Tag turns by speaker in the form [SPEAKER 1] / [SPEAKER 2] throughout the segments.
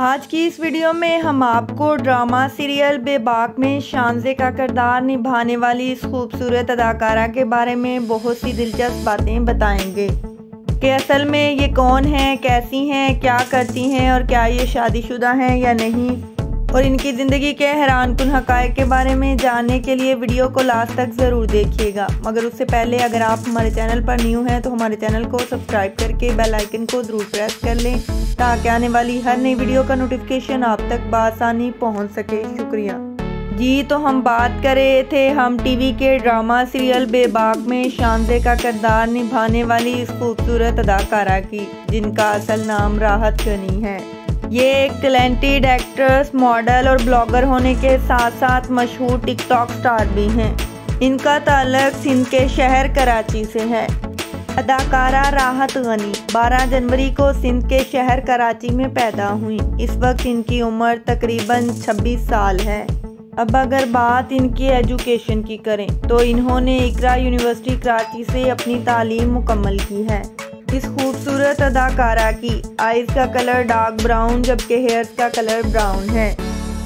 [SPEAKER 1] आज की इस वीडियो में हम आपको ड्रामा सीरियल बेबाक में शानजे का किरदार निभाने वाली इस खूबसूरत अदाकारा के बारे में बहुत सी दिलचस्प बातें बताएँगे। कि असल में ये कौन है, कैसी हैं, क्या करती हैं और क्या ये शादीशुदा हैं या नहीं। और इनकी ज़िंदगी के हैरान कन हक़ के बारे में जानने के लिए वीडियो को लास्ट तक ज़रूर देखिएगा। मगर उससे पहले अगर आप हमारे चैनल पर न्यू हैं तो हमारे चैनल को सब्सक्राइब करके बेल आइकन को ज़रूर प्रेस कर लें, ताकि आने वाली हर नई वीडियो का नोटिफिकेशन आप तक बसानी पहुँच सके। शुक्रिया। जी तो हम बात कर रहे थे हम टीवी के ड्रामा सीरियल बेबाक में शानजे का किरदार निभाने वाली इस खूबसूरत अदाकारा की, जिनका असल नाम राहत गनी है। ये एक टैलेंटेड एक्ट्रेस मॉडल और ब्लॉगर होने के साथ साथ मशहूर टिकटॉक स्टार भी हैं। इनका ताल्लुक सिंध के शहर कराची से है। अदाकारा राहत गनी 12 जनवरी को सिंध के शहर कराची में पैदा हुई। इस वक्त इनकी उम्र तकरीबन 26 साल है। अब अगर बात इनकी एजुकेशन की करें तो इन्होंने इकरा यूनिवर्सिटी कराची से अपनी तालीम मुकम्मल की है। इस खूबसूरत अदाकारा की। आईज का कलर डार्क ब्राउन जबकि हेयर्स का कलर ब्राउन है।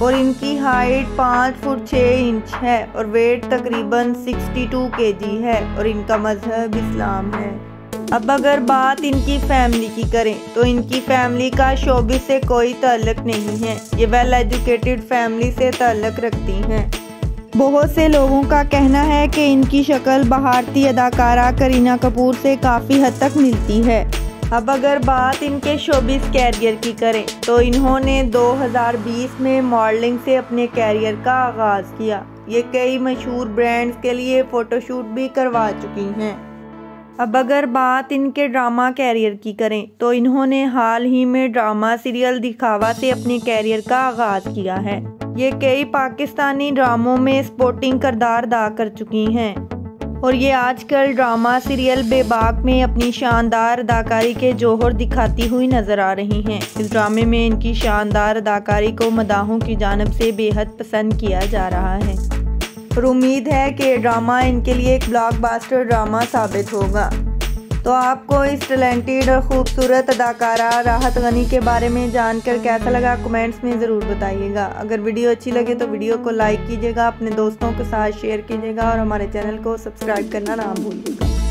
[SPEAKER 1] और इनकी हाइट पाँच फुट छः इंच है और वेट तकरीबन 62 केजी है और इनका मज़हब इस्लाम है। अब अगर बात इनकी फैमिली की करें तो इनकी फैमिली का शोबिस से कोई ताल्लुक नहीं है। ये वेल एजुकेटेड फैमिली से ताल्लुक रखती हैं। बहुत से लोगों का कहना है कि इनकी शक्ल भारतीय अदाकारा करीना कपूर से काफ़ी हद तक मिलती है। अब अगर बात इनके शोबिस कैरियर की करें तो इन्होंने 2020 में मॉडलिंग से अपने कैरियर का आगाज़ किया। ये कई मशहूर ब्रांड्स के लिए फ़ोटोशूट भी करवा चुकी हैं। अब अगर बात इनके ड्रामा कैरियर की करें तो इन्होंने हाल ही में ड्रामा सीरियल दिखावा से अपने कैरियर का आगाज़ किया है। ये कई पाकिस्तानी ड्रामों में स्पोर्टिंग करदार अदा कर चुकी हैं। और ये आजकल ड्रामा सीरियल बेबाक में अपनी शानदार अदाकारी के जौहर दिखाती हुई नज़र आ रही हैं। इस ड्रामे में इनकी शानदार अदाकारी को मदाहों की जानब से बेहद पसंद किया जा रहा है। और उम्मीद है कि ड्रामा इनके लिए एक ब्लॉकबस्टर ड्रामा साबित होगा। तो आपको इस टैलेंटेड और ख़ूबसूरत अदाकारा राहत गनी के बारे में जानकर कैसा लगा कमेंट्स में ज़रूर बताइएगा। अगर वीडियो अच्छी लगे तो वीडियो को लाइक कीजिएगा, अपने दोस्तों के साथ शेयर कीजिएगा और हमारे चैनल को सब्सक्राइब करना ना भूलिएगा।